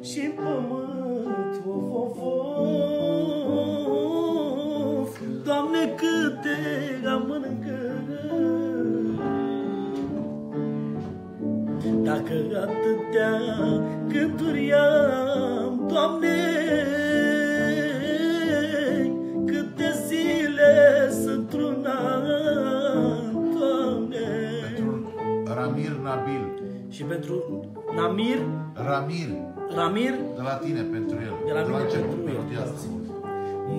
cer și în pământ, of, of, of. Doamne, câte amâncă Dacă atâtea gânduri am, Doamne, câte zile sunt un an, Doamne. Pentru Ramir Nabil. Și pentru Namir, Ramir, Ramir, de la tine pentru el. De la mine început pentru el. melodia asta.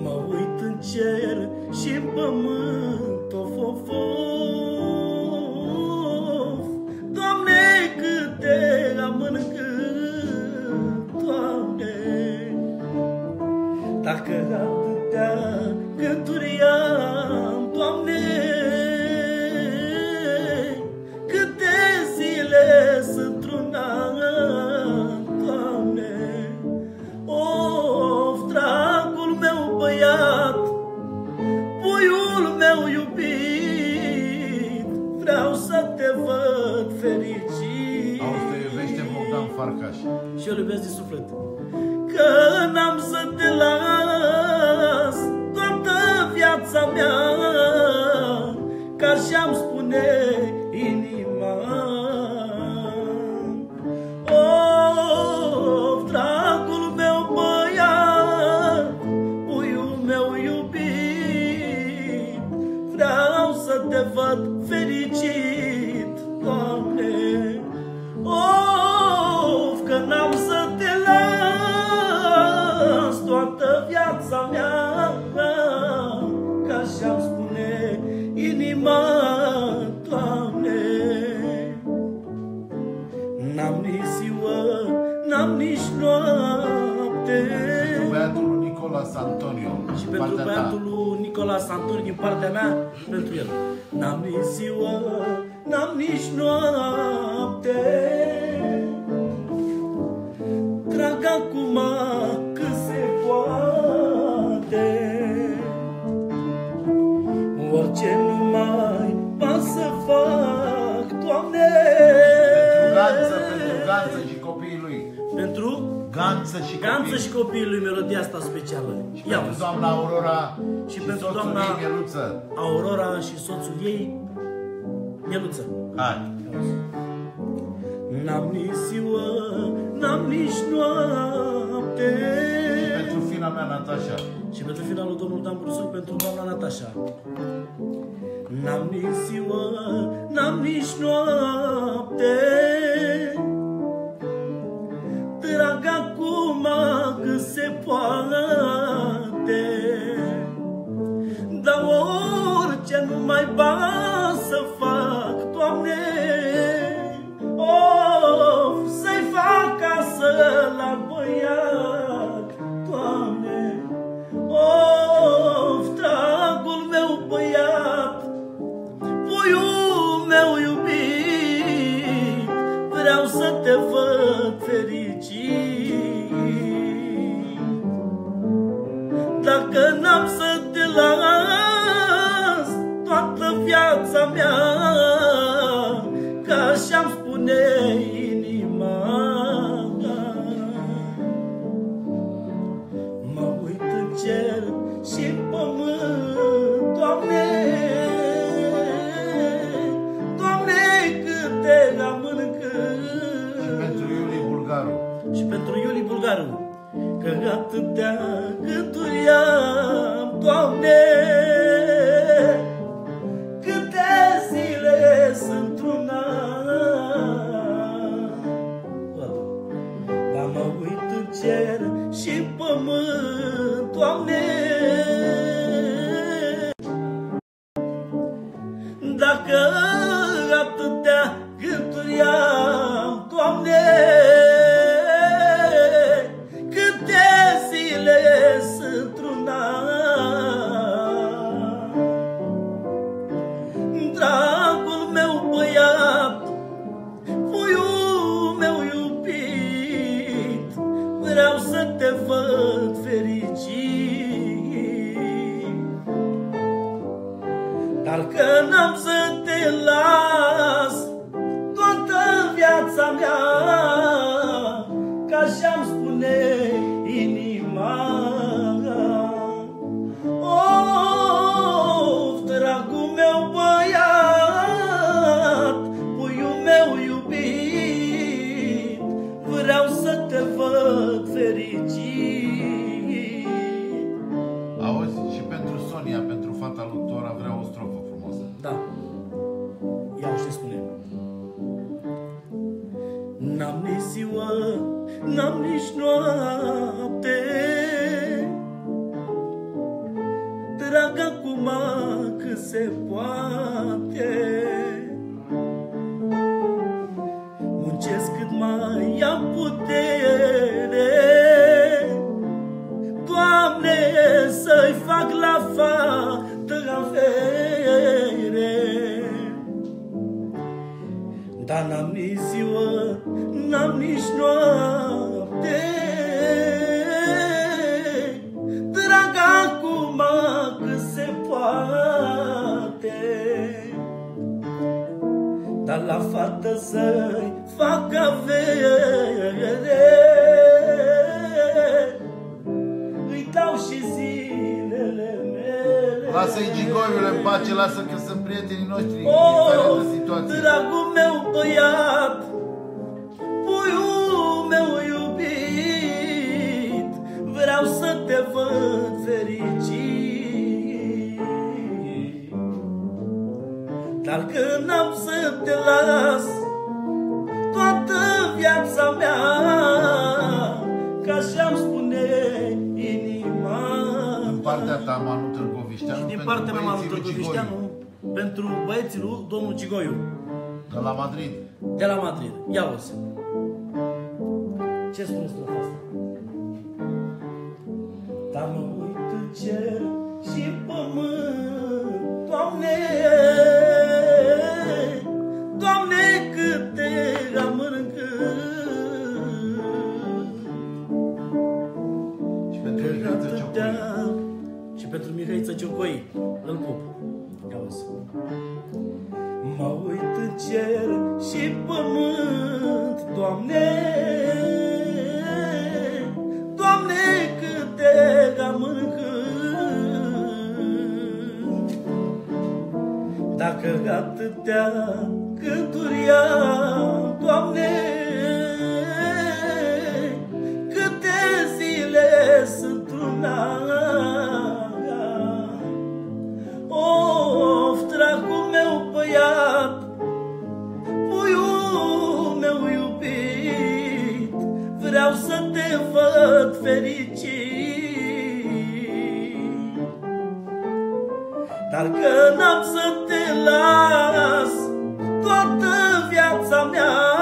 Mă uit în cer și în pământ, of, of, of. Doamne, câte amân cât, Doamne, dacă atâtea Farcaș. Și eu îl iubesc din suflet. Că n-am să te las noapte. Pentru băiatul lui Nicolas Antonio. Și pentru partea ta. băiatul lui Nicola Santuri din partea mea, pentru el. N-am nici ziua, n-am nici noapte. Trag acum cât se poate. Orice nu Ganță și Ganță copiii. și copiii lui melodia asta specială. Și Ia pentru doamna Aurora Și pentru soțul doamna- ei, Mieluță. Aurora și soțul ei, Mieluță. Hai. N-am nici ziua, n-am nici noapte. Pentru fina mea, Natasha. Și pentru finalul domnul Dan Brusul, pentru doamna Natasha. N-am nici ziua, n-am nici noapte. Mai ba să fac, Doamne, of, să-i fac casă la băiat, Doamne, of, dragul meu băiat, puiul meu iubit, vreau să te văd fericit. Dacă n-am să pentru Iuli Bulgaru, că atâtea gânduri am, Doamne, câte zile sunt un an. Dar mă uit în cer și în pământ, Doamne, Dar că n-am să te las toată viața mea, ca N-am nici ziua, n-am nici noapte. Drag acum cât se poate. Muncesc cât mai am putere. Doamne, să-i fac la fată avere. Dar n-am nici ziua, n-am nici noapte. Drag acum cât se poate. Dar la fată să-i fac avere. Îi dau și zilele mele. Lasă-i gigoiule în pace, lasă că sunt prietenii noștri în Oh, diferite situații. dragul meu băiat, Dar când am să te las, toată viața mea, ca și-am spune inima. Din partea ta, Manu Târgovișteanu, Și din pentru partea mea, Manu băieții lui Târgovișteanu, pentru băieții lui domnul Gigoiu, Gigoiu, De la Madrid. de la Madrid. Ia o Ce spune strofa asta? Dar mă uit în cer și pământ Doamne. Doamne câte am în cânt Dacă atâtea cânturi am, Doamne Vreau să te văd fericit. Dar că n-am să te las Toată viața mea